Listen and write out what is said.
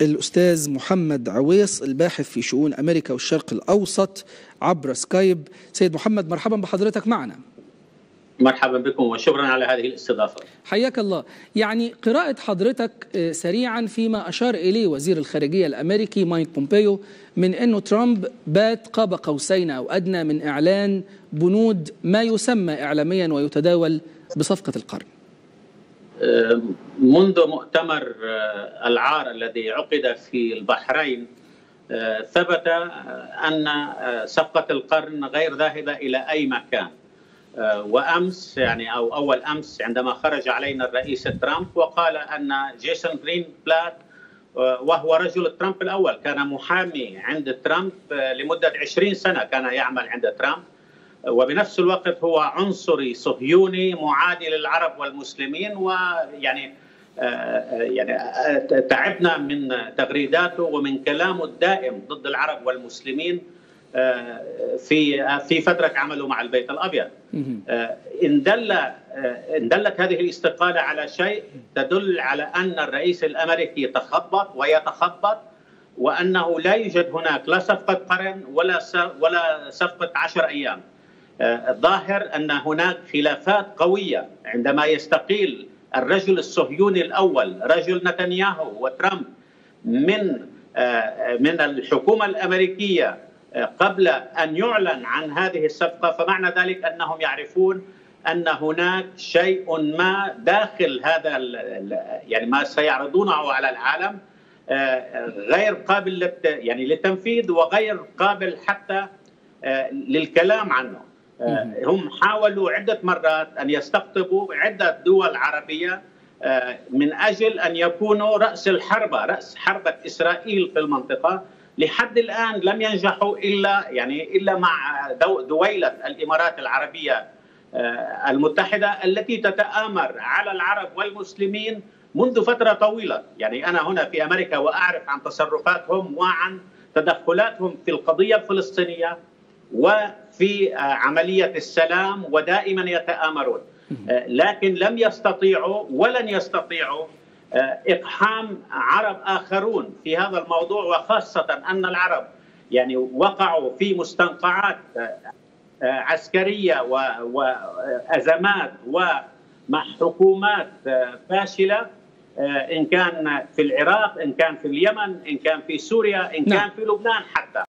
الأستاذ محمد عويص الباحث في شؤون أمريكا والشرق الأوسط عبر سكايب. سيد محمد مرحبا بحضرتك معنا. مرحبا بكم وشكرا على هذه الاستضافة. حياك الله. يعني قراءة حضرتك سريعا فيما أشار إليه وزير الخارجية الأمريكي مايك بومبيو من أنه ترامب بات قاب قوسين أو أدنى من إعلان بنود ما يسمى إعلاميا ويتداول بصفقة القرن. منذ مؤتمر العار الذي عقد في البحرين ثبت أن صفقة القرن غير ذاهبة إلى أي مكان. وأمس يعني أو أول أمس عندما خرج علينا الرئيس ترامب وقال أن جيسون جرين بلات وهو رجل ترامب الأول كان محامي عند ترامب لمدة 20 سنة كان يعمل عند ترامب. وبنفس الوقت هو عنصري صهيوني معادي للعرب والمسلمين ويعني يعني تعبنا من تغريداته ومن كلامه الدائم ضد العرب والمسلمين في في فترة عمله مع البيت الأبيض. إن دل إن دلت هذه الاستقالة على شيء تدل على أن الرئيس الأمريكي يتخبط ويتخبط وأنه لا يوجد هناك لا صفقة قرن ولا ولا صفقة عشر أيام. الظاهر أن هناك خلافات قوية عندما يستقيل الرجل الصهيوني الأول رجل نتنياهو وترامب من من الحكومة الأمريكية قبل أن يعلن عن هذه الصفقة. فمعنى ذلك أنهم يعرفون أن هناك شيء ما داخل هذا يعني ما سيعرضونه على العالم غير قابل يعني للتنفيذ وغير قابل حتى للكلام عنه. هم حاولوا عدة مرات أن يستقطبوا عدة دول عربية من أجل أن يكونوا رأس الحربة رأس حربة إسرائيل في المنطقة. لحد الآن لم ينجحوا إلا يعني إلا مع دويلة الإمارات العربية المتحدة التي تتآمر على العرب والمسلمين منذ فترة طويلة، يعني أنا هنا في أمريكا وأعرف عن تصرفاتهم وعن تدخلاتهم في القضية الفلسطينية. وفي عملية السلام ودائما يتآمرون. لكن لم يستطيعوا ولن يستطيعوا إقحام عرب آخرون في هذا الموضوع وخاصة أن العرب يعني وقعوا في مستنقعات عسكرية وازمات ومع حكومات فاشلة إن كان في العراق إن كان في اليمن إن كان في سوريا إن كان في لبنان حتى.